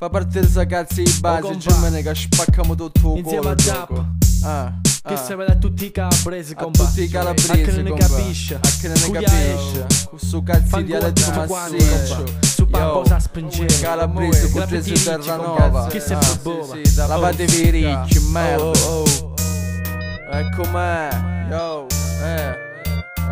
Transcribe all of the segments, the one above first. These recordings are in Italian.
Fa partire sta cazzo di base, compa. Germania che spacchiamo tutto il Insieme culo a Zap. gioco. Ah, Che ah. serve a tutti i calabresi, A compa. tutti i A calabresi, che non ne capisce. A che ne capisce. esce. Questo cazzo di quanti, massiccio. Su Yo. Pamposa spingere. Calabrese, Gra- Cutrese, Graffiti Terra ricci, Nova. compa. Che se Ah, sì, Lavatevi i ricci, Oh, merda. oh, oh. Ecco me, yo.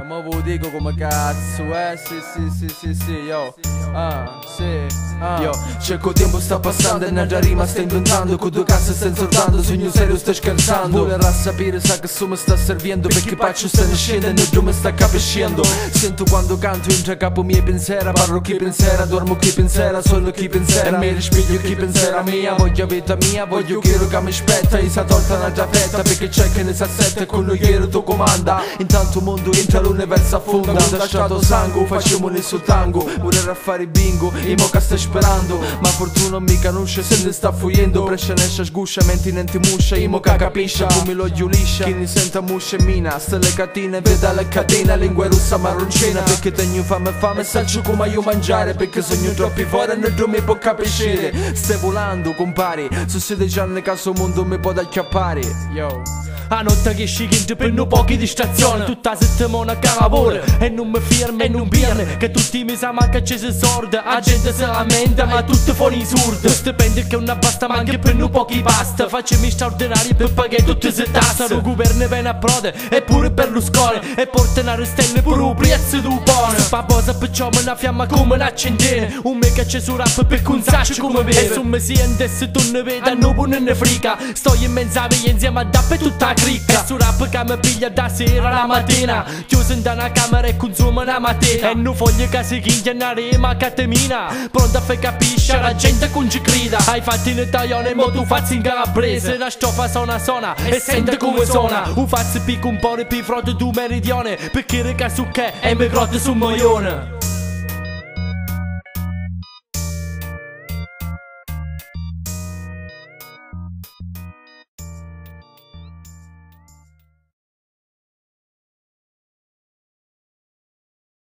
Ma ve lo dico come cazzo, eh, sì, sì, sì, sì, sì, yo, ah, sì, ah. Yo, cerco tempo sta passando e una rima sta inventando Con due casse sta insultando, sogno serio sta scherzando. Volerà sapere, sa che su mi sta serviendo Perché paccio sta nascendo e giù mi sta capiscendo Sento quando canto entra a capo miei pensieri Parlo chi pensiera, dormo chi pensiera, sono chi pensiera. E mi risveglio chi pensiera mia, voglio vita mia Voglio che che mi spetta, e sa tolta un'altra fetta Perché c'è che ne sa sette e con lui che tu comanda. Intanto il mondo entra l'universo affonda Quando ha lasciato sangue, facciamo nel suo tango. Vorrei fare bingo, e mo che stai sperando. Ma fortuna mi conosce, se ne sta fuggendo. Prescia nesce sguscia, menti nenti muscia E mo che capisce, come lo giulisce Chi ne senta muscia e mina, ste le catene Veda le catene, lingua russa marroncina. Perché tengo fame e fame, saccio come io mangiare. Perché sogno troppi fuori e non mi può capire. Stai volando, compari Su sedici anni caso mondo mi può acchiappare. Yo. A notte che scicchi per pochi distrazioni Tutta la settimana che lavoro E non mi fermo e non viene Che tutti mi sa manca c'è se sorda La gente se lamenta ma tutto fuori surdo Stipendi che non basta manca per un pochi pasta Facciami straordinari per pagare tutte se tasse Il governo viene a prode e pure per lo scuole E portano a stelle pure un prezzo du buono. Fa cosa perciò una fiamma come una accendene Un mega c'è su rap per un saccio come vede E su me sente se tu ne vedi non non ne frica. Sto in mezzo a via insieme a Dapp e tutta cricca. E su rap che mi piglia da sera alla mattina. Chiuso in una camera e consumo una mattina E non voglio che si chiglia una rima catemina Pronta a far capisce la gente con ci crida. Hai fatto in italiano e mo tu fazzi in calabrese. La stofa suona suona e sente come suona Un fazzi picco un po' di più frotte tu meridione. Perché rega su che e mi grotte su moglione